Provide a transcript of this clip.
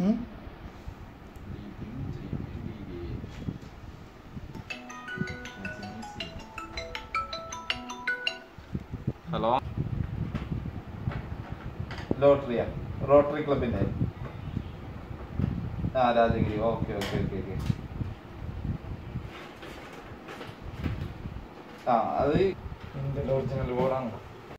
Hello? ലോട്ടറിയാ. Rotary ക്ലബിന്റെ ആ Rajagiri. Okay okay okay okay. ആ അത് ഒറിജിനൽ ബോർഡാണ്